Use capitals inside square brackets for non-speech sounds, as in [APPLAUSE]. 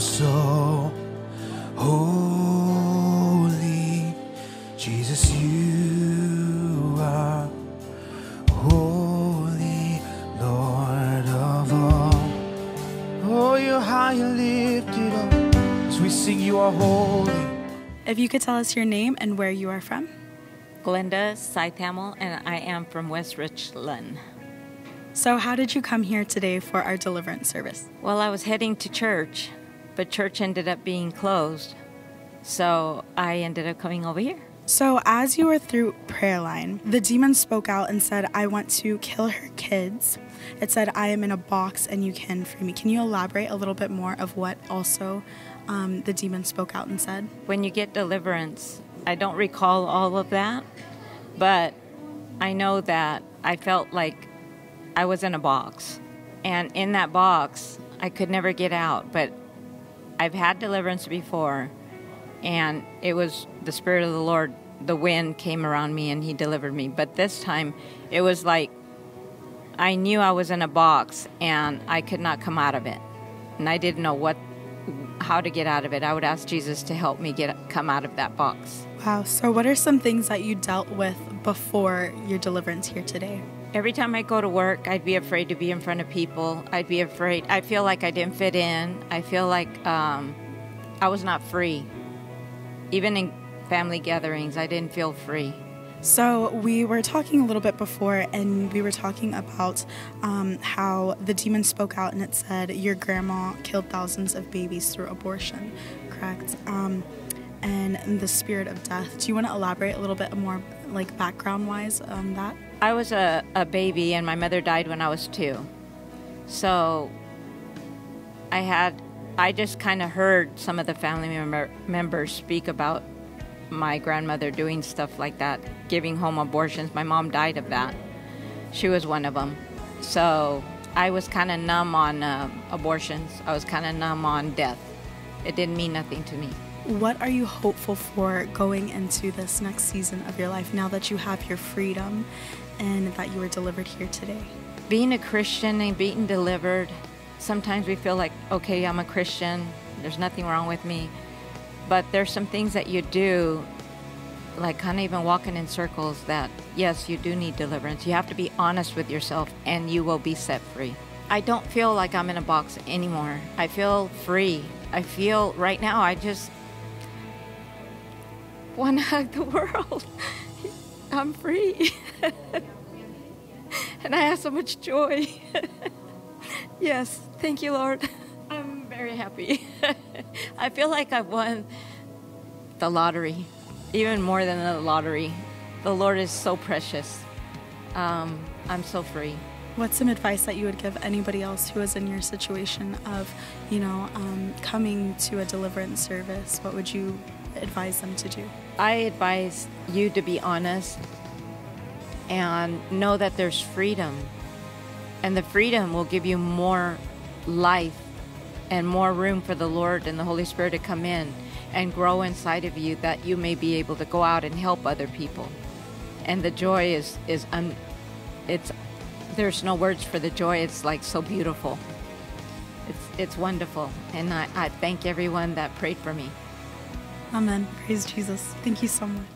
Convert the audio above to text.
so holy. Jesus, you are holy, Lord of all. Oh, you're high and lifted up as we sing, You are holy. If you could tell us your name and where you are from. Glenda Scythamel, and I am from West Richland. So, how did you come here today for our deliverance service? Well, I was heading to church, but church ended up being closed. So I ended up coming over here. So, as you were through prayer line, the demon spoke out and said, I want to kill her kids. It said, I am in a box and you can free me. Can you elaborate a little bit more of what also um, the demon spoke out and said? When you get deliverance, I don't recall all of that, but I know that I felt like I was in a box. And in that box, I could never get out. But I've had deliverance before, and it was the Spirit of the Lord. The wind came around me and He delivered me. But this time, it was like I knew I was in a box and I could not come out of it. And I didn't know what how to get out of it. I would ask Jesus to help me get come out of that box. Wow. So, what are some things that you dealt with before your deliverance here today? Every time I go to work, I'd be afraid to be in front of people. I'd be afraid. I feel like I didn't fit in. I feel like um, I was not free. Even in family gatherings, I didn't feel free. So, we were talking a little bit before, and we were talking about um, how the demon spoke out and it said, Your grandma killed thousands of babies through abortion, correct? Um, and the spirit of death. Do you want to elaborate a little bit more, like background wise, on that? I was a, a baby, and my mother died when I was two. So, I had, I just kind of heard some of the family member, members speak about my grandmother doing stuff like that, giving home abortions. My mom died of that. She was one of them. So I was kind of numb on uh, abortions. I was kind of numb on death. It didn't mean nothing to me. What are you hopeful for going into this next season of your life now that you have your freedom and that you were delivered here today? Being a Christian and being delivered, sometimes we feel like, okay, I'm a Christian, there's nothing wrong with me. But there's some things that you do, like kind of even walking in circles, that yes, you do need deliverance. You have to be honest with yourself and you will be set free. I don't feel like I'm in a box anymore. I feel free. I feel right now, I just want to hug the world. [LAUGHS] I'm free. [LAUGHS] and I have so much joy. [LAUGHS] yes, thank you, Lord. I'm very happy. I feel like I've won the lottery, even more than the lottery. The Lord is so precious. Um, I'm so free. What's some advice that you would give anybody else who is in your situation of, you know, um, coming to a deliverance service? What would you advise them to do? I advise you to be honest and know that there's freedom. And the freedom will give you more life and more room for the Lord and the Holy Spirit to come in and grow inside of you that you may be able to go out and help other people. And the joy is is um, it's there's no words for the joy. It's like so beautiful. It's it's wonderful, and I, I thank everyone that prayed for me. Amen. Praise Jesus. Thank you so much.